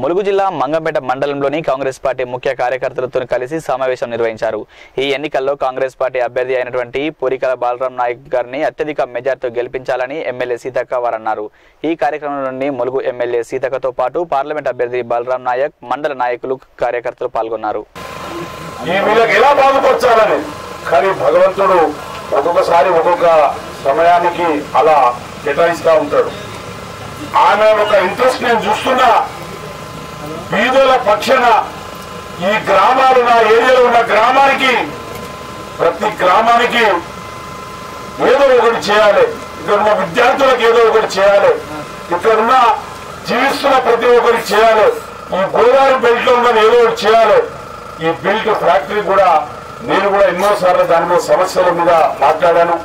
ములుగు జిల్లా మంగంపేట మండలంలోని కాంగ్రెస్ పార్టీ ముఖ్య కార్యకర్తలతో కలిసి సమావేశం నిర్వహించారు. ఈ ఎన్నికల్లో కాంగ్రెస్ పార్టీ అభ్యర్థి అయినటువంటి పూరికల బాలరాం నాయక్ గారిని అత్యధిక మెజార్టీతో గెలిపించాలని ఎమ్మెల్యే సీతక్క వారన్నారు. ఈ కార్యక్రమంలోని ములుగు ఎమ్మెల్యే సీతక్కతో పాటు పార్లమెంట్ అభ్యర్థి బలరాం నాయక్ మండల నాయకులు కార్యకర్తలు పాల్గొన్నారు. కానీ భగవంతుడు ఒక్కొక్కసారి ఒక్కొక్క సమయానికి అలా కేటాయిస్తూ ఉంటాడు. ఆమె ఒక ఇంట్రెస్ట్ నేను చూస్తున్నా. వీధుల పక్షన ఈ గ్రామాలు నా ఏరియాలో ఉన్న గ్రామానికి ప్రతి గ్రామానికి ఏదో ఒకటి చేయాలి. ఇక్కడ ఉన్న విద్యార్థులకు ఏదో ఒకటి చేయాలి. ఇక్కడ ఉన్న జీవిస్తున్న ప్రతి ఒక్కరికి చేయాలి. ఈ గోదావరి బెల్ట్లో ఉన్న ఏదో ఒకటి చేయాలి. ఈ బెల్ట్ ఫ్యాక్టరీ కూడా నేను కూడా ఎన్నోసార్లు దాని మీద సమస్యల మీద మాట్లాడాను.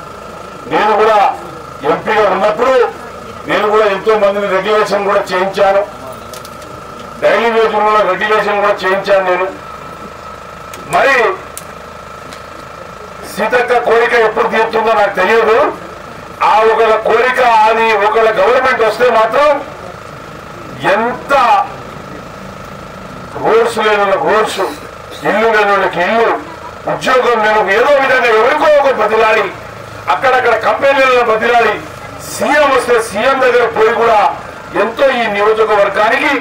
నేను కూడా ఎంపీగా ఉన్నప్పుడు నేను కూడా ఎంతో మందిని రెగ్యులేషన్ కూడా చేయించాను. డైలీ వేజుల్లో రెగ్యులేషన్ కూడా చేయించాను నేను. మరి సీతక్క కోరిక ఎప్పుడు తీరుతుందో నాకు తెలియదు. ఆ ఒకళ్ళ కోరిక అది ఒకళ్ళ గవర్నమెంట్ వస్తే మాత్రం ఎంత రోడ్స్ లేని వాళ్ళకి రోడ్స్ ఇల్లు లేని వాళ్ళకి ఇల్లు ఉద్యోగం లేని ఏదో విధంగా ఎవరికో ఒక బదిలాడి అక్కడక్కడ కంపెనీలను బదిలాడి సీఎం వస్తే సీఎం దగ్గర పోయి కూడా ఎంతో ఈ నియోజకవర్గానికి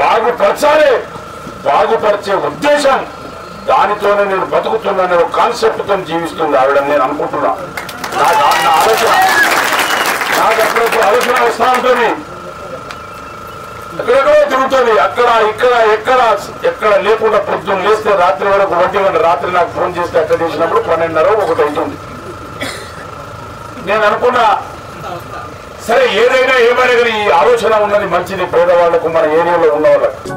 బాగుపరచాలి బాగుపరిచే ఉద్దేశం. దానితోనే నేను బతుకుతున్నానే ఒక కాన్సెప్ట్తో జీవిస్తుంది ఆవిడ నేను అనుకుంటున్నా. నాకు ఆలోచన. నాకు అప్పుడప్పుడు ఆలోచన వస్తా ఉంటుంది. ఎక్కడెక్కడో తిరుగుతుంది. అక్కడ ఇక్కడ ఎక్కడ ఎక్కడ లేకుండా పొద్దున్న లేస్తే రాత్రి వరకు వడ్డీ రాత్రి నాకు ఫోన్ చేస్తే అక్కడ చేసినప్పుడు పన్నెండున్నర ఒకటి అవుతుంది. నేను అనుకున్నా సరే ఏదైనా ఏమైనా కానీ ఈ ఆలోచన ఉన్నది మంచిది పేదవాళ్ళకు మన ఏరియాలో ఉన్న వాళ్ళకి